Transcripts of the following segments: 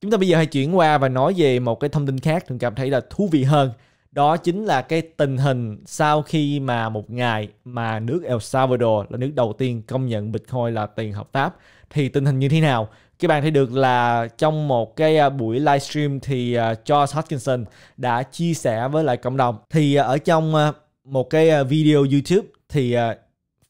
chúng ta bây giờ hãy chuyển qua và nói về một cái thông tin khác thường cảm thấy là thú vị hơn. Đó chính là cái tình hình sau khi mà một ngày mà nước El Salvador là nước đầu tiên công nhận Bitcoin là tiền hợp pháp, thì tình hình như thế nào? Các bạn thấy được là trong một cái à, buổi livestream thì à, George Hutchinson đã chia sẻ với lại cộng đồng. Thì à, ở trong một cái video YouTube thì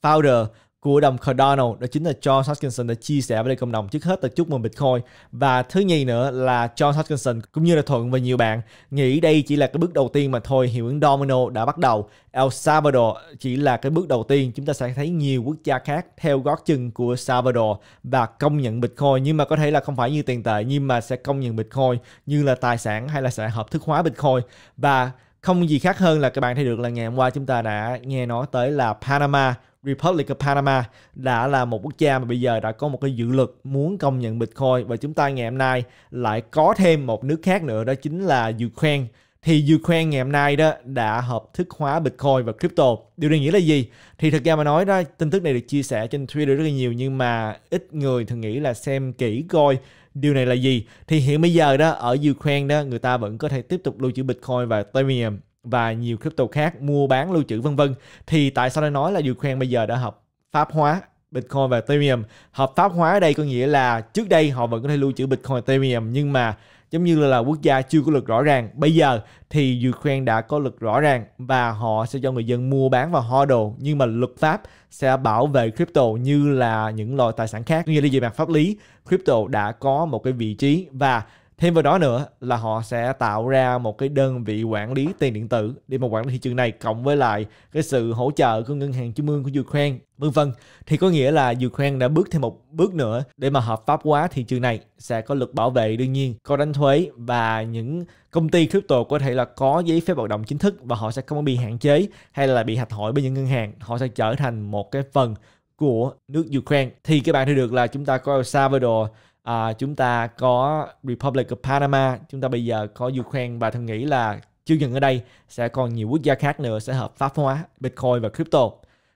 founder của đồng Cardano, đó chính là John Hutchinson đã chia sẻ với cộng đồng trước hết là chúc mừng Bitcoin. Và thứ nhì nữa là John Hutchinson cũng như là Thuận và nhiều bạn nghĩ đây chỉ là cái bước đầu tiên mà thôi hiệu ứng domino đã bắt đầu. El Salvador chỉ là cái bước đầu tiên, chúng ta sẽ thấy nhiều quốc gia khác theo gót chân của Salvador và công nhận Bitcoin. Nhưng mà có thể là không phải như tiền tệ, nhưng mà sẽ công nhận Bitcoin như là tài sản hay là sẽ hợp thức hóa Bitcoin. Và không gì khác hơn là các bạn thấy được là ngày hôm qua chúng ta đã nghe nói tới là Panama Republic of Panama đã là một quốc gia mà bây giờ đã có một cái dự luật muốn công nhận Bitcoin và chúng ta ngày hôm nay lại có thêm một nước khác nữa đó chính là Ukraine thì Ukraine ngày hôm nay đó đã hợp thức hóa Bitcoin và crypto. Điều này nghĩa là gì? Thì thực ra mà nói đó, tin tức này được chia sẻ trên Twitter rất là nhiều nhưng mà ít người thường nghĩ là xem kỹ coi điều này là gì. Thì hiện bây giờ đó ở Ukraine đó người ta vẫn có thể tiếp tục lưu trữ Bitcoin và Ethereum và nhiều crypto khác mua bán lưu trữ vân vân. Thì tại sao tôi nói là Ukraine bây giờ đã hợp pháp hóa Bitcoin và Ethereum? Hợp pháp hóa ở đây có nghĩa là trước đây họ vẫn có thể lưu trữ Bitcoin Ethereum nhưng mà giống như là, là quốc gia chưa có luật rõ ràng. Bây giờ thì Ukraine đã có luật rõ ràng và họ sẽ cho người dân mua bán và ho đồ. Nhưng mà luật pháp sẽ bảo vệ crypto như là những loại tài sản khác. Như là về mặt pháp lý crypto đã có một cái vị trí và Thêm vào đó nữa là họ sẽ tạo ra một cái đơn vị quản lý tiền điện tử để mà quản lý thị trường này, cộng với lại cái sự hỗ trợ của ngân hàng trung ương của Ukraine, vân vân. Thì có nghĩa là Ukraine đã bước thêm một bước nữa để mà hợp pháp hóa thị trường này, sẽ có luật bảo vệ đương nhiên, có đánh thuế và những công ty crypto có thể là có giấy phép hoạt động chính thức và họ sẽ không bị hạn chế hay là bị hạch hỏi bởi những ngân hàng. Họ sẽ trở thành một cái phần của nước Ukraine. Thì các bạn thấy được là chúng ta có El Salvador à, chúng ta có Republic of Panama. Chúng ta bây giờ có Ukraine và thân nghĩ là chưa dừng ở đây sẽ còn nhiều quốc gia khác nữa sẽ hợp pháp hóa Bitcoin và crypto.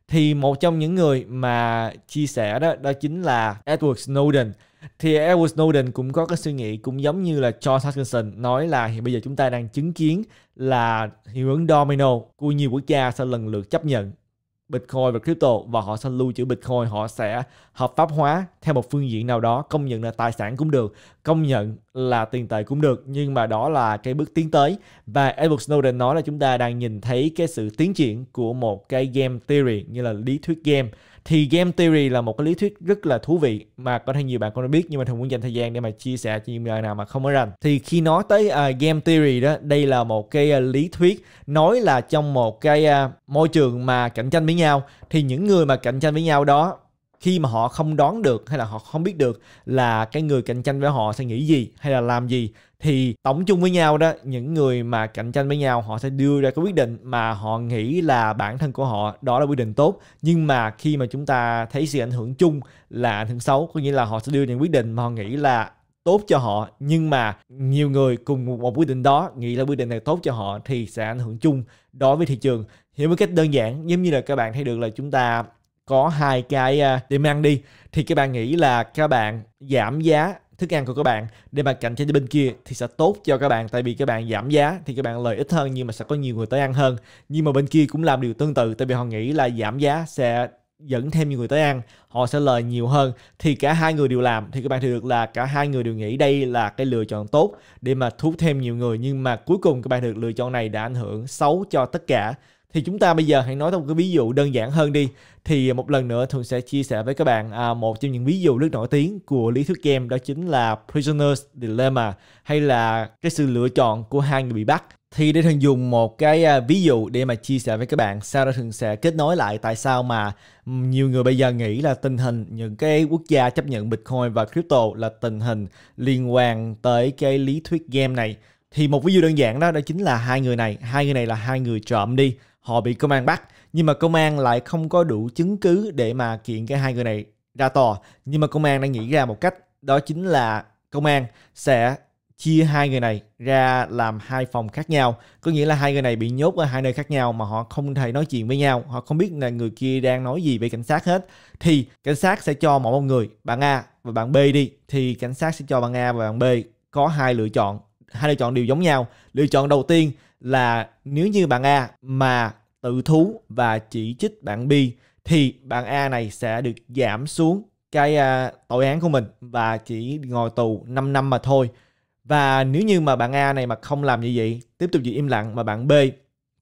Thì một trong những người mà chia sẻ đó đó chính là Edward Snowden. Thì Edward Snowden cũng có cái suy nghĩ cũng giống như là George Hutchinson nói là hiện bây giờ chúng ta đang chứng kiến là hiệu ứng domino của nhiều quốc gia sẽ lần lượt chấp nhận. Bitcoin và crypto và họ sẽ lưu trữ Bitcoin, họ sẽ hợp pháp hóa theo một phương diện nào đó, công nhận là tài sản cũng được, công nhận là tiền tệ cũng được. Nhưng mà đó là cái bước tiến tới. Và Edward Snowden nói là chúng ta đang nhìn thấy cái sự tiến triển của một cái game theory như là lý thuyết game thì game theory là một cái lý thuyết rất là thú vị mà có thể nhiều bạn không biết nhưng mà thường muốn dành thời gian để mà chia sẻ cho những người nào mà không có rành. Thì khi nói tới uh, game theory đó đây là một cái uh, lý thuyết nói là trong một cái uh, môi trường mà cạnh tranh với nhau. Thì những người mà cạnh tranh với nhau đó khi mà họ không đoán được hay là họ không biết được là cái người cạnh tranh với họ sẽ nghĩ gì hay là làm gì, thì tổng chung với nhau đó, những người mà cạnh tranh với nhau họ sẽ đưa ra cái quyết định mà họ nghĩ là bản thân của họ, đó là quyết định tốt. Nhưng mà khi mà chúng ta thấy sự ảnh hưởng chung là ảnh hưởng xấu, có nghĩa là họ sẽ đưa những quyết định mà họ nghĩ là tốt cho họ, nhưng mà nhiều người cùng một quyết định đó nghĩ là quyết định này tốt cho họ thì sẽ ảnh hưởng chung đối với thị trường. Hiểu một cách đơn giản, giống như là các bạn thấy được là chúng ta có hai cái à, điểm ăn đi. Thì các bạn nghĩ là các bạn giảm giá thức ăn của các bạn để mà cạnh tranh với bên kia thì sẽ tốt cho các bạn. Tại vì các bạn giảm giá thì các bạn lợi ích hơn nhưng mà sẽ có nhiều người tới ăn hơn. Nhưng mà bên kia cũng làm điều tương tự, tại vì họ nghĩ là giảm giá sẽ dẫn thêm nhiều người tới ăn, họ sẽ lời nhiều hơn. Thì cả hai người đều làm thì các bạn thấy được là cả hai người đều nghĩ đây là cái lựa chọn tốt để mà thu hút thêm nhiều người. Nhưng mà cuối cùng các bạn được lựa chọn này đã ảnh hưởng xấu cho tất cả thì chúng ta bây giờ hãy nói theo một cái ví dụ đơn giản hơn đi. Thì một lần nữa thường sẽ chia sẻ với các bạn à, một trong những ví dụ rất nổi tiếng của lý thuyết game đó chính là Prisoner's Dilemma hay là cái sự lựa chọn của hai người bị bắt. Thì để thường dùng một cái à, ví dụ để mà chia sẻ với các bạn sau đó thường sẽ kết nối lại tại sao mà nhiều người bây giờ nghĩ là tình hình những cái quốc gia chấp nhận Bitcoin và crypto là tình hình liên quan tới cái lý thuyết game này. Thì một ví dụ đơn giản đó đó chính là hai người này. Hai người này là hai người trộm đi họ bị công an bắt. Nhưng mà công an lại không có đủ chứng cứ để mà kiện cái hai người này ra tòa. Nhưng mà công an đã nghĩ ra một cách, đó chính là công an sẽ chia hai người này ra làm hai phòng khác nhau. Có nghĩa là hai người này bị nhốt ở hai nơi khác nhau mà họ không thể nói chuyện với nhau. Họ không biết là người kia đang nói gì với cảnh sát hết. Thì cảnh sát sẽ cho mỗi một người, bạn A và bạn B đi. Thì cảnh sát sẽ cho bạn A và bạn B có hai lựa chọn. Hai lựa chọn đều giống nhau. Lựa chọn đầu tiên là nếu như bạn A mà tự thú và chỉ trích bạn B thì bạn A này sẽ được giảm xuống cái uh, tội án của mình và chỉ ngồi tù 5 năm mà thôi. Và nếu như mà bạn A này mà không làm như vậy, tiếp tục giữ im lặng mà bạn B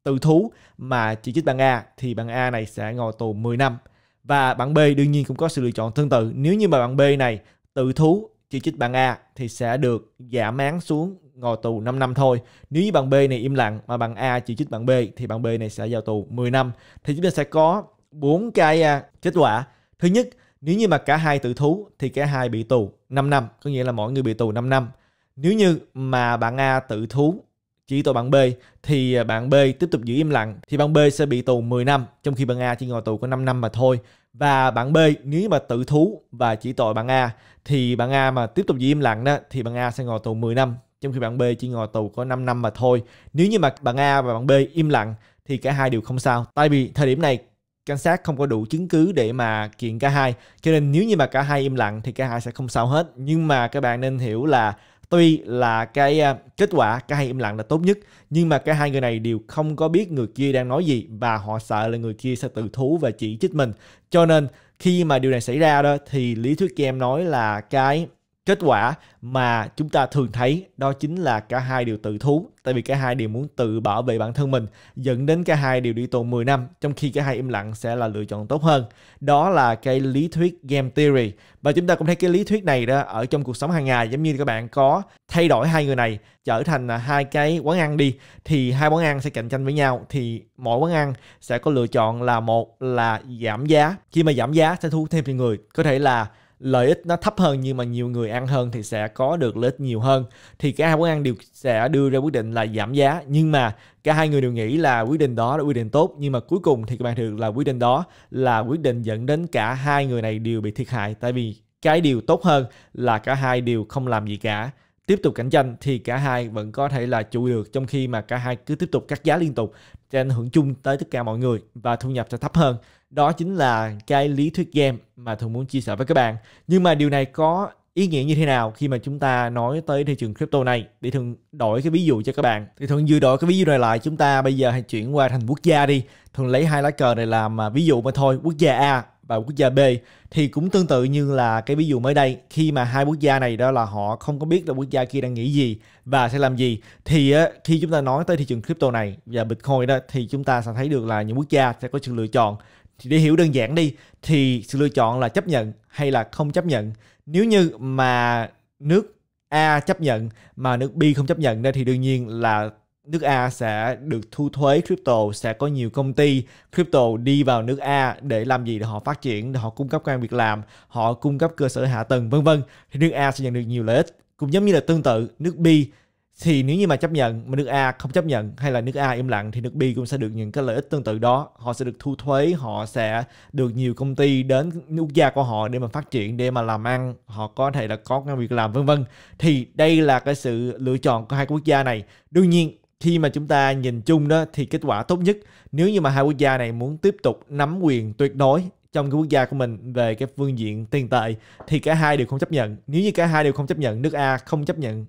tự thú mà chỉ trích bạn A thì bạn A này sẽ ngồi tù 10 năm. Và bạn B đương nhiên cũng có sự lựa chọn tương tự. Nếu như mà bạn B này tự thú chỉ trích bạn A thì sẽ được giảm án xuống ngồi tù 5 năm thôi. Nếu như bạn B này im lặng mà bạn A chỉ trích bạn B thì bạn B này sẽ vào tù 10 năm. Thì chúng ta sẽ có bốn cái à, kết quả. Thứ nhất, nếu như mà cả hai tự thú thì cả hai bị tù 5 năm, có nghĩa là mỗi người bị tù 5 năm. Nếu như mà bạn A tự thú chỉ tội bạn B, thì à, bạn B tiếp tục giữ im lặng, thì bạn B sẽ bị tù 10 năm, trong khi bạn A chỉ ngồi tù có 5 năm mà thôi. Và bạn B nếu mà tự thú và chỉ tội bạn A, thì bạn A mà tiếp tục giữ im lặng đó, thì bạn A sẽ ngồi tù 10 năm, trong khi bạn B chỉ ngồi tù có 5 năm mà thôi. Nếu như mà bạn A và bạn B im lặng, thì cả hai đều không sao. Tại vì thời điểm này, cảnh sát không có đủ chứng cứ để mà kiện cả hai cho nên nếu như mà cả hai im lặng, thì cả hai sẽ không sao hết nhưng mà các bạn nên hiểu là tuy là cái à, kết quả cả hai im lặng là tốt nhất, nhưng mà cả hai người này đều không có biết người kia đang nói gì và họ sợ là người kia sẽ tự thú và chỉ trích mình. Cho nên khi mà điều này xảy ra đó thì lý thuyết game nói là cái kết quả mà chúng ta thường thấy đó chính là cả hai đều tự thú, tại vì cả hai đều muốn tự bảo vệ bản thân mình, dẫn đến cả hai đều đi tù 10 năm, trong khi cả hai im lặng sẽ là lựa chọn tốt hơn. Đó là cái lý thuyết game theory. Và chúng ta cũng thấy cái lý thuyết này đó ở trong cuộc sống hàng ngày, giống như các bạn có thay đổi hai người này, trở thành hai cái quán ăn đi, thì hai quán ăn sẽ cạnh tranh với nhau, thì mỗi quán ăn sẽ có lựa chọn là một là giảm giá. Khi mà giảm giá sẽ thu hút thêm nhiều người, có thể là lợi ích nó thấp hơn nhưng mà nhiều người ăn hơn thì sẽ có được lợi ích nhiều hơn. Thì cả hai quán ăn đều sẽ đưa ra quyết định là giảm giá. Nhưng mà cả hai người đều nghĩ là quyết định đó là quyết định tốt. Nhưng mà cuối cùng thì các bạn thường là quyết định đó là quyết định dẫn đến cả hai người này đều bị thiệt hại. Tại vì cái điều tốt hơn là cả hai đều không làm gì cả tiếp tục cạnh tranh thì cả hai vẫn có thể là trụ được, trong khi mà cả hai cứ tiếp tục cắt giá liên tục sẽ ảnh hưởng chung tới tất cả mọi người và thu nhập sẽ thấp hơn. Đó chính là cái lý thuyết game mà thường muốn chia sẻ với các bạn. Nhưng mà điều này có ý nghĩa như thế nào khi mà chúng ta nói tới thị trường crypto này? Để thường đổi cái ví dụ cho các bạn. Thì thường vừa đổi cái ví dụ này lại, chúng ta bây giờ hãy chuyển qua thành quốc gia đi. Thường lấy hai lá cờ này làm à, ví dụ mà thôi, quốc gia A và quốc gia B, thì cũng tương tự như là cái ví dụ mới đây, khi mà hai quốc gia này đó là họ không có biết là quốc gia kia đang nghĩ gì và sẽ làm gì, thì khi chúng ta nói tới thị trường crypto này và bitcoin đó, thì chúng ta sẽ thấy được là những quốc gia sẽ có sự lựa chọn. Thì để hiểu đơn giản đi, thì sự lựa chọn là chấp nhận hay là không chấp nhận? Nếu như mà nước A chấp nhận mà nước B không chấp nhận, thì đương nhiên là nước A sẽ được thu thuế crypto, sẽ có nhiều công ty crypto đi vào nước A để làm gì? Để họ phát triển, để họ cung cấp công việc làm, họ cung cấp cơ sở hạ tầng, vân vân. Thì nước A sẽ nhận được nhiều lợi ích, cũng giống như là tương tự. Nước B thì nếu như mà chấp nhận mà nước A không chấp nhận hay là nước A im lặng thì nước B cũng sẽ được những cái lợi ích tương tự đó. Họ sẽ được thu thuế, họ sẽ được nhiều công ty đến quốc gia của họ để mà phát triển, để mà làm ăn. Họ có thể là có công việc làm, vân vân. Thì đây là cái sự lựa chọn của hai quốc gia này. Đương nhiên khi mà chúng ta nhìn chung đó, thì kết quả tốt nhất. Nếu như mà hai quốc gia này muốn tiếp tục nắm quyền tuyệt đối trong cái quốc gia của mình về cái phương diện tiền tệ, thì cả hai đều không chấp nhận. Nếu như cả hai đều không chấp nhận, nước A không chấp nhận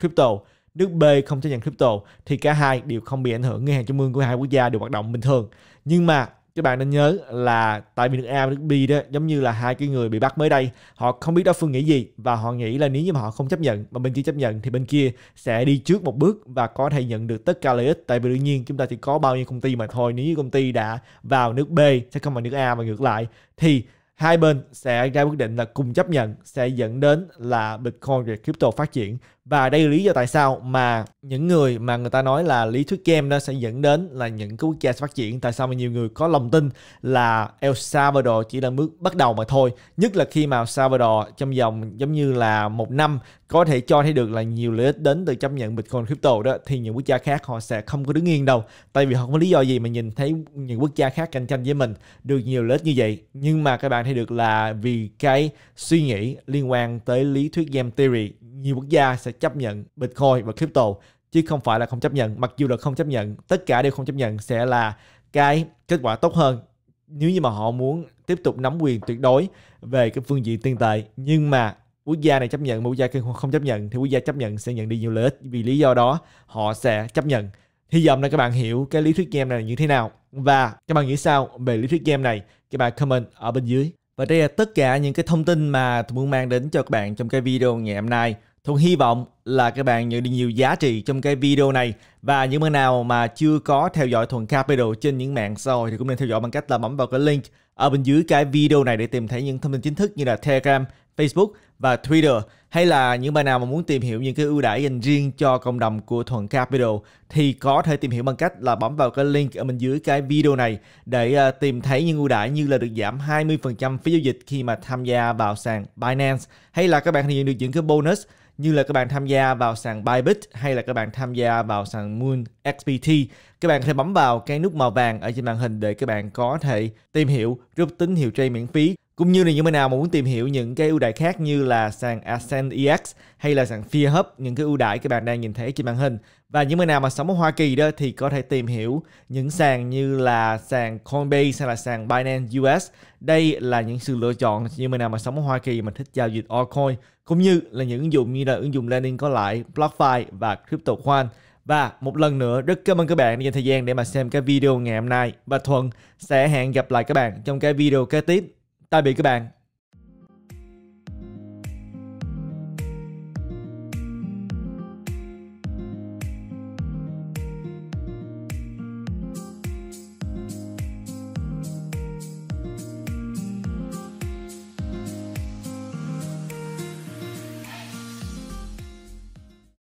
crypto, nước B không chấp nhận crypto, thì cả hai đều không bị ảnh hưởng. Ngân hàng trung ương của hai quốc gia đều hoạt động bình thường. Nhưng mà các bạn nên nhớ là tại vì nước A và nước B đó, giống như là hai cái người bị bắt mới đây, họ không biết đối phương nghĩ gì và họ nghĩ là nếu như mà họ không chấp nhận mà bên kia chấp nhận thì bên kia sẽ đi trước một bước và có thể nhận được tất cả lợi ích. Tại vì đương nhiên chúng ta chỉ có bao nhiêu công ty mà thôi, nếu như công ty đã vào nước B sẽ không vào nước A và ngược lại, thì hai bên sẽ ra quyết định là cùng chấp nhận, sẽ dẫn đến là Bitcoin và crypto phát triển và đây là lý do tại sao mà những người mà người ta nói là lý thuyết game đó sẽ dẫn đến là những cái quốc gia phát triển. Tại sao mà nhiều người có lòng tin là El Salvador chỉ là bước bắt đầu mà thôi? Nhất là khi mà El Salvador trong vòng giống như là một năm có thể cho thấy được là nhiều lợi ích đến từ chấp nhận Bitcoin crypto đó, thì những quốc gia khác họ sẽ không có đứng yên đâu. Tại vì họ không có lý do gì mà nhìn thấy những quốc gia khác cạnh tranh với mình được nhiều lợi ích như vậy. Nhưng mà các bạn thấy được là vì cái suy nghĩ liên quan tới lý thuyết game theory, nhiều quốc gia sẽ chấp nhận Bitcoin và crypto, chứ không phải là không chấp nhận. Mặc dù là không chấp nhận, tất cả đều không chấp nhận sẽ là cái kết quả tốt hơn. Nếu như mà họ muốn tiếp tục nắm quyền tuyệt đối về cái phương diện tiền tệ, nhưng mà quốc gia này chấp nhận một quốc gia kia không chấp nhận, thì quốc gia chấp nhận sẽ nhận đi nhiều lợi ích. Vì lý do đó, họ sẽ chấp nhận. Hy vọng là các bạn hiểu cái lý thuyết game này như thế nào. Và các bạn nghĩ sao về lý thuyết game này? Các bạn comment ở bên dưới. Và đây là tất cả những cái thông tin mà tôi muốn mang đến cho các bạn trong cái video ngày hôm nay. Thuận hy vọng là các bạn nhận được nhiều giá trị trong cái video này. Và những bạn nào mà chưa có theo dõi Thuận Capital trên những mạng xã hội thì cũng nên theo dõi bằng cách là bấm vào cái link ở bên dưới cái video này để tìm thấy những thông tin chính thức như là Telegram, Facebook và Twitter. Hay là những bạn nào mà muốn tìm hiểu những cái ưu đãi dành riêng cho cộng đồng của Thuận Capital thì có thể tìm hiểu bằng cách là bấm vào cái link ở bên dưới cái video này để ờ, tìm thấy những ưu đãi như là được giảm 20% phí giao dịch khi mà tham gia vào sàn Binance. Hay là các bạn thì nhận được những cái bonus như là các bạn tham gia vào sàn Bybit hay là các bạn tham gia vào sàn Moon XPT. Các bạn có thể bấm vào cái nút màu vàng ở trên màn hình để các bạn có thể tìm hiểu, rút tín hiệu trade miễn phí cũng như là những bạn nào mà muốn tìm hiểu những cái ưu đãi khác như là sàn Ascend EX hay là sàn Fear Hub, những cái ưu đãi các bạn đang nhìn thấy trên màn hình. Và những bạn nào mà sống ở Hoa Kỳ đó thì có thể tìm hiểu những sàn như là sàn Coinbase hay là sàn Binance US. Đây là những sự lựa chọn những bạn nào mà sống ở Hoa Kỳ mà thích giao dịch altcoin cũng như là những ứng dụng như là ứng dụng Lending có lãi, BlockFi và CryptoQuan. Và một lần nữa rất cảm ơn các bạn đã dành thời gian để mà xem cái video ngày hôm nay và Thuận sẽ hẹn gặp lại các bạn trong cái video kế tiếp tạm biệt các bạn